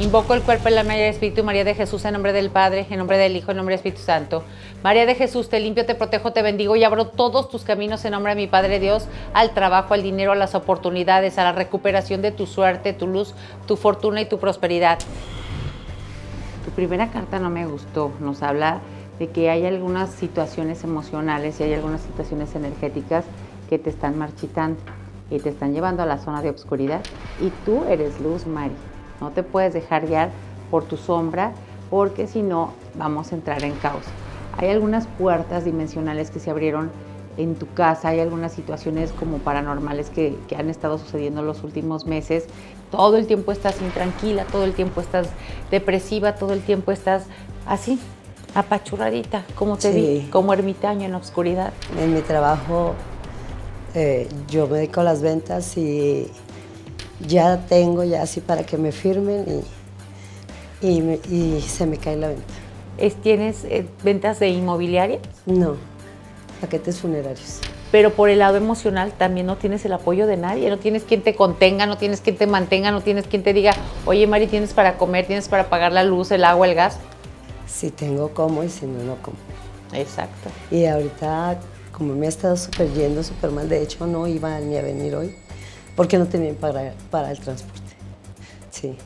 Invoco el cuerpo y la María del Espíritu María de Jesús en nombre del Padre, en nombre del Hijo, en nombre del Espíritu Santo. María de Jesús, te limpio, te protejo, te bendigo y abro todos tus caminos en nombre de mi Padre Dios, al trabajo, al dinero, a las oportunidades, a la recuperación de tu suerte, tu luz, tu fortuna y tu prosperidad. Tu primera carta no me gustó, nos habla de que hay algunas situaciones emocionales y hay algunas situaciones energéticas que te están marchitando y te están llevando a la zona de obscuridad. Y tú eres luz, Mari. No te puedes dejar guiar por tu sombra porque si no vamos a entrar en caos. Hay algunas puertas dimensionales que se abrieron en tu casa, hay algunas situaciones como paranormales que, que han estado sucediendo los últimos meses. Todo el tiempo estás intranquila, todo el tiempo estás depresiva, todo el tiempo estás así, apachurradita, como te Sí. vi, como ermitaño en la oscuridad. En mi trabajo eh, yo me dedico a las ventas y ya tengo ya así para que me firmen y, y, me- y se me cae la venta. Es- ¿Tienes eh, ventas de inmobiliaria? No, paquetes funerarios. pero por el lado emocional también no tienes el apoyo de nadie, no tienes quien te contenga, no tienes quien te mantenga, no tienes quien te diga, oye Mari, tienes para comer, tienes para pagar la luz, el agua, el gas. Si tengo como y si no, no como. Exacto. Y ahorita, como me ha estado súper yendo, súper mal, de hecho no iba ni a venir hoy porque no tenía para, para el transporte. Sí.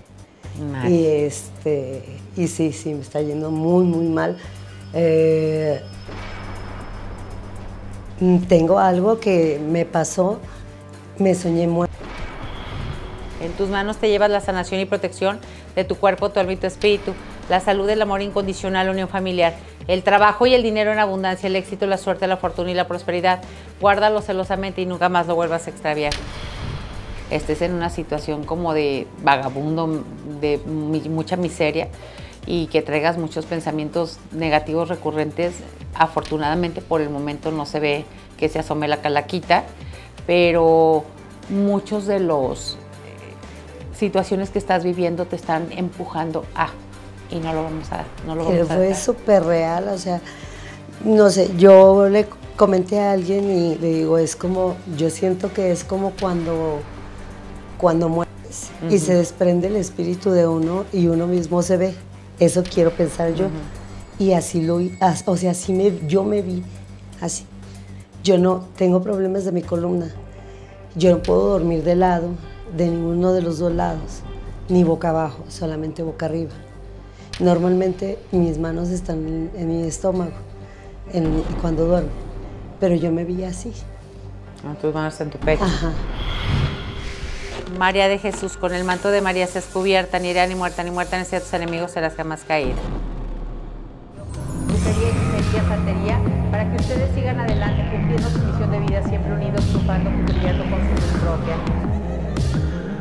Y, este, y sí, sí, me está yendo muy, muy mal. Eh, tengo algo que me pasó, me soñé muerta. En tus manos te llevas la sanación y protección de tu cuerpo, tu alma y tu espíritu, la salud, el amor incondicional, la unión familiar, el trabajo y el dinero en abundancia, el éxito, la suerte, la fortuna y la prosperidad. Guárdalo celosamente y nunca más lo vuelvas a extraviar. Estés en una situación como de vagabundo, de mucha miseria y que traigas muchos pensamientos negativos recurrentes. Afortunadamente por el momento no se ve que se asome la calaquita, pero muchos de los situaciones que estás viviendo te están empujando a y no lo vamos a no lo vamos a fue súper real, o sea, no sé, yo le comenté a alguien y le digo, es como, yo siento que es como cuando, cuando mueres y se desprende el espíritu de uno y uno mismo se ve. Eso quiero pensar yo. Y así lo, o sea, así me, yo me vi, así. Yo no tengo problemas de mi columna. Yo no puedo dormir de lado, de ninguno de los dos lados, ni boca abajo, solamente boca arriba. Normalmente mis manos están en, en mi estómago en- cuando duermo, pero yo me vi así. Con tus manos en tu pecho. Ajá. María de Jesús, con el manto de María seas cubierta, ni herida, ni muerta, ni muerta, ni sea tus enemigos serás jamás caída. Brujería, hechicería, santería, para que ustedes sigan adelante cumpliendo su misión de vida, siempre unidos, triunfando, brillando con su luz propia.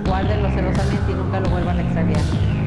Guárdenlo celosamente y nunca lo vuelvan a extraviar.